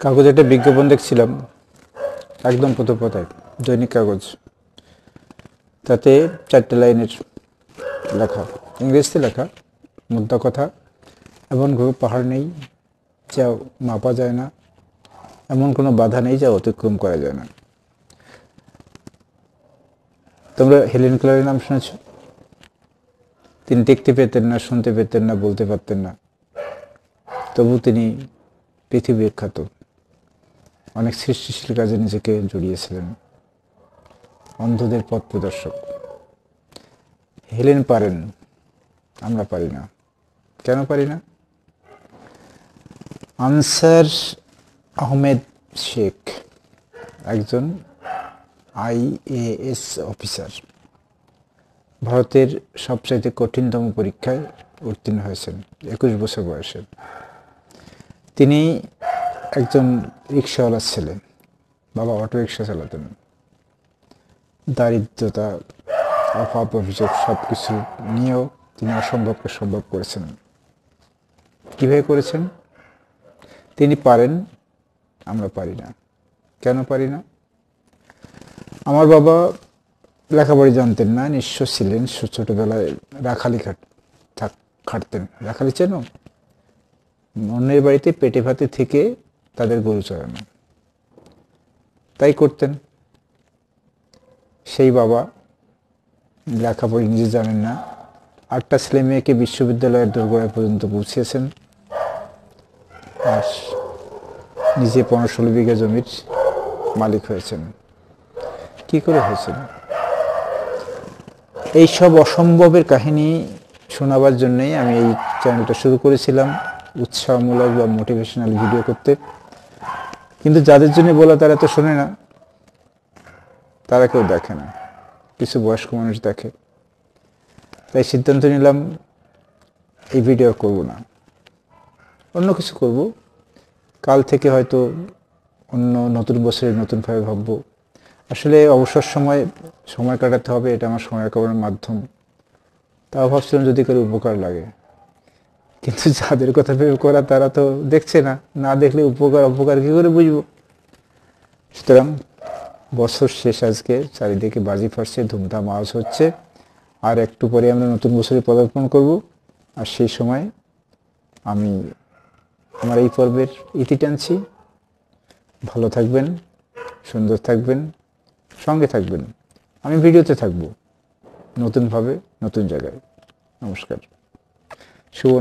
কাগজে একটা বিজ্ঞাপন দেখছিলাম। একদম প্রথম দৈনিক কাগজ। তাতে চারটে লাইনের লেখা, ইংরেজিতে লেখা, মুদ্রা কথা, এমন কোনো পাহাড় নেই যা মাপা যায় না, এমন কোনো বাধা নেই যা অতিক্রম করা যায় না। তোমরা হেলেন ক্লারের নাম শুনেছ? তিনি দেখতে পেতেন না, শুনতে পেতেন না, বলতে পারতেন না। তবু তিনি পৃথিবী বিখ্যাত অনেক সৃষ্টিশীল কাজে নিজেকে জড়িয়েছিলেন। অন্ধদের পথ প্রদর্শক। হেলেন পারেন, আমরা পারি না। কেন পারি না? আনসার আহমেদ শেখ, একজন আইএএস অফিসার। ভারতের সবচাইতে কঠিনতম পরীক্ষায় উত্তীর্ণ হয়েছেন, একুশ বছর বয়সে। তিনি একজন রিক্সাওয়ালার ছেলে, বাবা অটো রিক্সা চালাতেন। দারিদ্রতা, অভাব, অভিযোগ সব কিছু নিয়েও তিনি অসম্ভবকে সম্ভব করেছেন। কীভাবে করেছেন? তিনি পারেন, আমরা পারি না। কেন পারি না? আমার বাবা লেখাপড়ি জানতেন না, নিঃস্ব ছিলেন ছোটোবেলায় রাখালি খাট থাক খাটতেন। রাখালি চেনো? অন্যের বাড়িতে পেটে ভাতে থেকে তাদের গরু চড়ানো তাই করতেন। সেই বাবা লেখাপড়ি নিজে জানেন না। আটটা ছেলে মেয়েকে বিশ্ববিদ্যালয়ের দোরগোড়ায় পর্যন্ত পৌঁছেছেন। আর নিজে পনেরো ষোলো বিঘা জমির মালিক হয়েছেন। কি করে হয়েছেন এইসব অসম্ভবের কাহিনী শোনাবার জন্যই আমি এই চ্যানেলটা শুরু করেছিলাম। উৎসাহমূলক বা মোটিভেশনাল ভিডিও করতে। কিন্তু যাদের জন্য বলা তারা তো শোনে না। তারা কেউ দেখে না। কিছু বয়স্ক মানুষ দেখে। তাই সিদ্ধান্ত নিলাম, এই ভিডিও করব না। অন্য কিছু করব। কাল থেকে হয়তো অন্য নতুন বছরে নতুনভাবে ভাববো। আসলে অবসর সময় সময় কাটাতে হবে, এটা আমার সময় কাটানোর মাধ্যম। তাও ভাবছিলাম যদি করে উপকার লাগে। কিন্তু যাদের কথা ভেবে করা, তারা তো দেখছে না। না দেখলে উপকার, অপকার কী করে বুঝব? সুতরাং বছর শেষ আজকে, চারিদিকে বাজি ফাটছে, ধুমধাম আওয়াজ হচ্ছে। আর একটু পরে আমরা নতুন বছরে পদার্পণ করব। আর সেই সময় আমি আমার এই পর্বের ইতি টানছি। ভালো থাকবেন, সুন্দর থাকবেন, সঙ্গে থাকবেন। আমি ভিডিওতে থাকব। নতুনভাবে, নতুন জায়গায়। নমস্কার। শুভ